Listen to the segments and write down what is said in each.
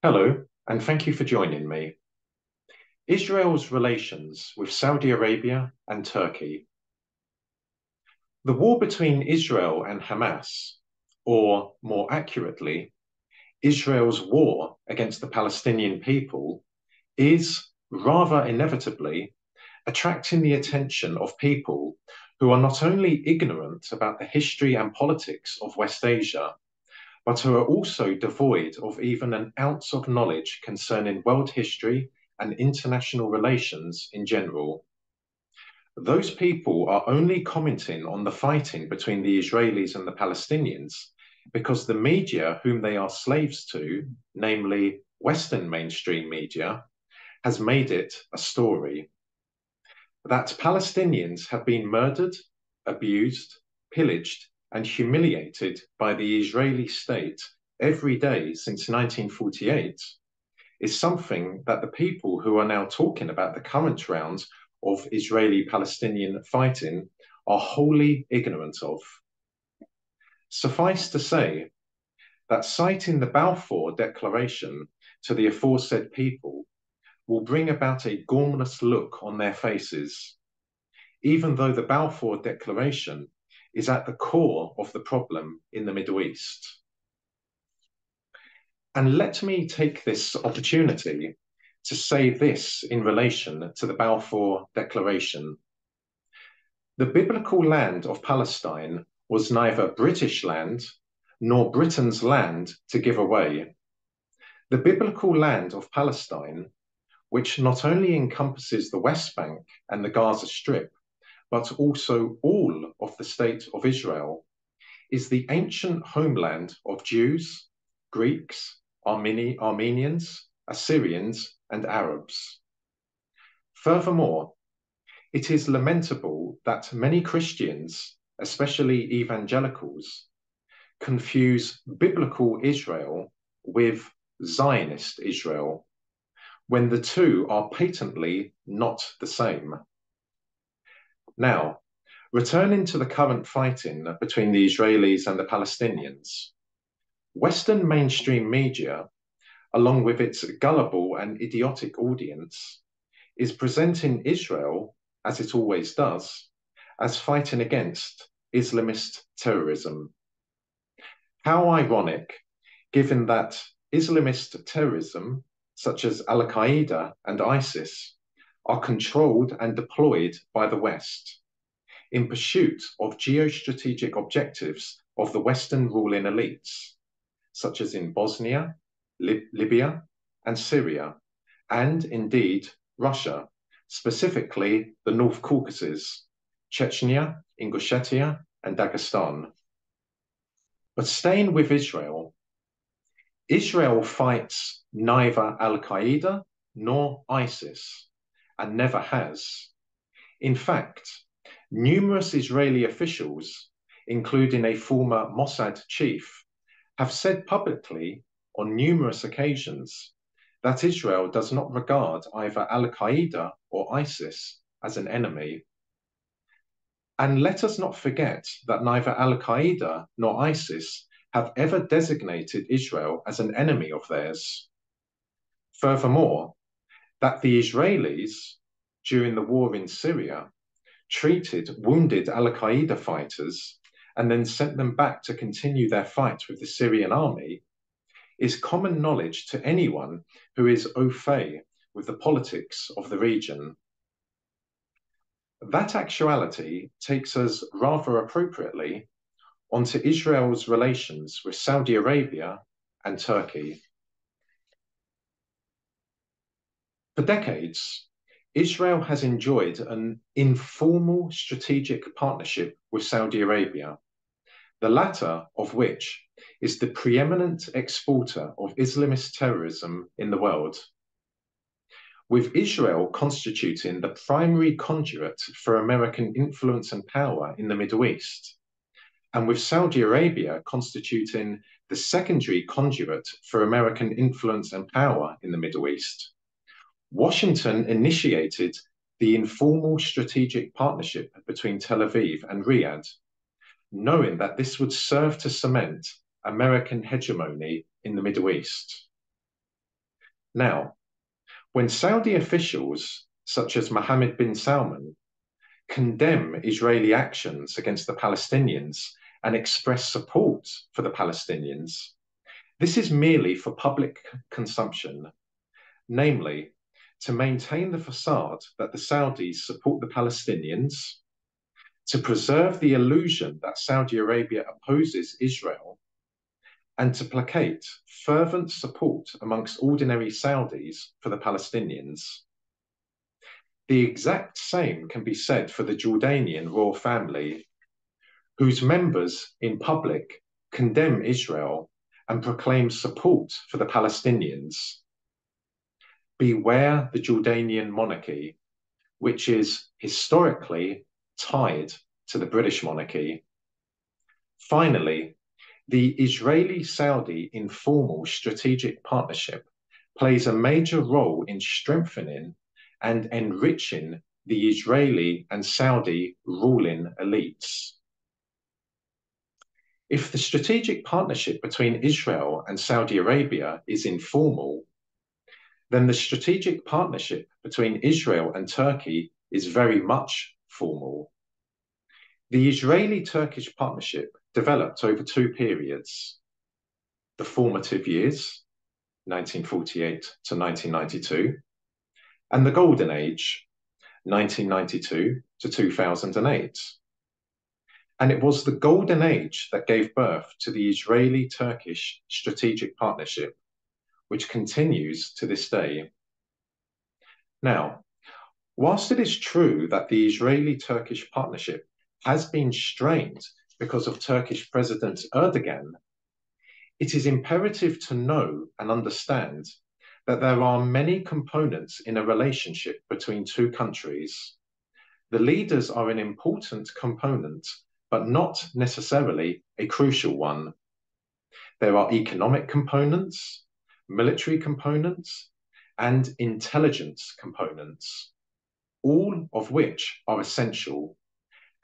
Hello, and thank you for joining me. Israel's relations with Saudi Arabia and Turkey. The war between Israel and Hamas, or more accurately, Israel's war against the Palestinian people, is rather inevitably attracting the attention of people who are not only ignorant about the history and politics of West Asia, but who are also devoid of even an ounce of knowledge concerning world history and international relations in general. Those people are only commenting on the fighting between the Israelis and the Palestinians because the media whom they are slaves to, namely Western mainstream media, has made it a story. That Palestinians have been murdered, abused, pillaged, and humiliated by the Israeli state every day since 1948 is something that the people who are now talking about the current round of Israeli Palestinian fighting are wholly ignorant of. Suffice to say that citing the Balfour Declaration to the aforesaid people will bring about a gormless look on their faces, even though the Balfour Declaration is at the core of the problem in the Middle East. And let me take this opportunity to say this in relation to the Balfour Declaration. The biblical land of Palestine was neither British land nor Britain's land to give away. The biblical land of Palestine, which not only encompasses the West Bank and the Gaza Strip, but also all of the state of Israel, is the ancient homeland of Jews, Greeks, Armeni Armenians, Assyrians, and Arabs. Furthermore, it is lamentable that many Christians, especially evangelicals, confuse biblical Israel with Zionist Israel, when the two are patently not the same. Now, returning to the current fighting between the Israelis and the Palestinians, Western mainstream media, along with its gullible and idiotic audience, is presenting Israel, as it always does, as fighting against Islamist terrorism. How ironic, given that Islamist terrorism, such as Al Qaeda and ISIS, are controlled and deployed by the West in pursuit of geostrategic objectives of the Western ruling elites such as in Bosnia, Lib Libya, and Syria, and indeed Russia, specifically the North Caucasus, Chechnya, Ingushetia, and Dagestan. But staying with Israel, Israel fights neither Al Qaeda nor ISIS, and never has. In fact, numerous Israeli officials, including a former Mossad chief, have said publicly on numerous occasions that Israel does not regard either Al Qaeda or ISIS as an enemy. And let us not forget that neither Al Qaeda nor ISIS have ever designated Israel as an enemy of theirs. Furthermore, that the Israelis, during the war in Syria, treated wounded Al Qaeda fighters and then sent them back to continue their fight with the Syrian army is common knowledge to anyone who is au fait with the politics of the region. That actuality takes us rather appropriately onto Israel's relations with Saudi Arabia and Turkey. For decades, Israel has enjoyed an informal strategic partnership with Saudi Arabia the latter of which is the preeminent exporter of Islamist terrorism in the world. With Israel constituting the primary conduit for American influence and power in the Middle East, and with Saudi Arabia constituting the secondary conduit for American influence and power in the Middle East, Washington initiated the informal strategic partnership between Tel Aviv and Riyadh knowing that this would serve to cement American hegemony in the Middle East. Now, when Saudi officials, such as Mohammed bin Salman, condemn Israeli actions against the Palestinians and express support for the Palestinians, this is merely for public consumption, namely, to maintain the facade that the Saudis support the Palestinians, to preserve the illusion that Saudi Arabia opposes Israel, and to placate fervent support amongst ordinary Saudis for the Palestinians. The exact same can be said for the Jordanian royal family, whose members in public condemn Israel and proclaim support for the Palestinians. Beware the Jordanian monarchy, which is historically tied to the British monarchy. Finally, the Israeli Saudi informal strategic partnership plays a major role in strengthening and enriching the Israeli and Saudi ruling elites. If the strategic partnership between Israel and Saudi Arabia is informal, then the strategic partnership between Israel and Turkey is very much formal. The Israeli Turkish partnership developed over two periods the formative years, 1948 to 1992, and the golden age, 1992 to 2008. And it was the golden age that gave birth to the Israeli Turkish strategic partnership, which continues to this day. Now, whilst it is true that the Israeli Turkish partnership has been strained because of Turkish President Erdogan, it is imperative to know and understand that there are many components in a relationship between two countries. The leaders are an important component but not necessarily a crucial one. There are economic components, military components, and intelligence components, all of which are essential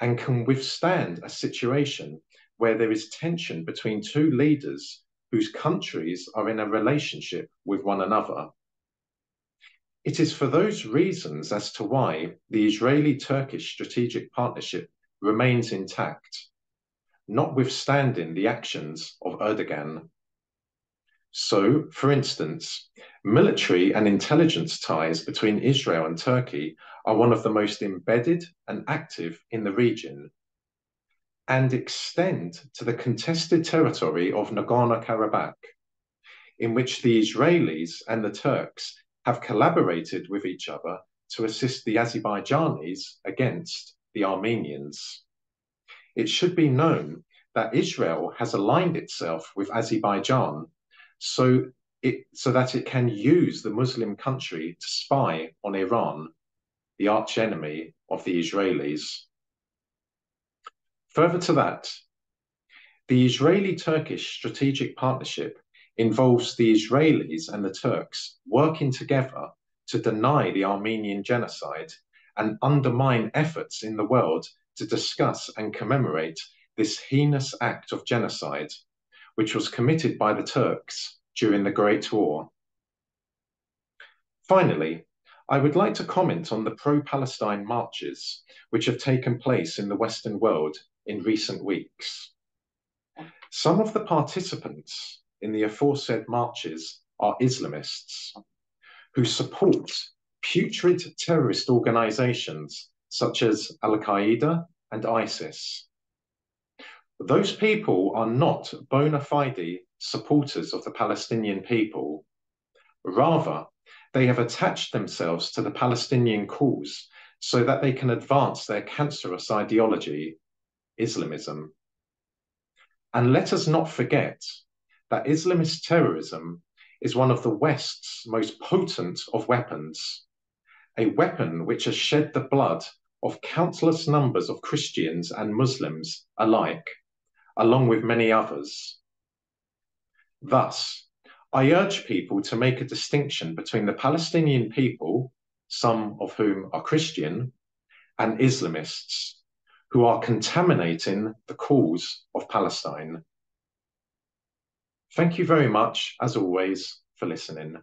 and can withstand a situation where there is tension between two leaders whose countries are in a relationship with one another. It is for those reasons as to why the Israeli Turkish strategic partnership remains intact, notwithstanding the actions of Erdogan. So, for instance, military and intelligence ties between Israel and Turkey are one of the most embedded and active in the region and extend to the contested territory of Nagorno-Karabakh, in which the Israelis and the Turks have collaborated with each other to assist the Azerbaijanis against the Armenians. It should be known that Israel has aligned itself with Azerbaijan so, it, so that it can use the Muslim country to spy on Iran, the archenemy of the Israelis. Further to that, the Israeli Turkish strategic partnership involves the Israelis and the Turks working together to deny the Armenian genocide and undermine efforts in the world to discuss and commemorate this heinous act of genocide, which was committed by the Turks during the Great War. Finally, I would like to comment on the pro Palestine marches which have taken place in the Western world in recent weeks. Some of the participants in the aforesaid marches are Islamists who support putrid terrorist organizations such as Al Qaeda and ISIS. Those people are not bona fide supporters of the Palestinian people. Rather, they have attached themselves to the Palestinian cause so that they can advance their cancerous ideology, Islamism. And let us not forget that Islamist terrorism is one of the West's most potent of weapons a weapon which has shed the blood of countless numbers of Christians and Muslims alike, along with many others. Thus, I urge people to make a distinction between the Palestinian people, some of whom are Christian, and Islamists, who are contaminating the cause of Palestine. Thank you very much, as always, for listening.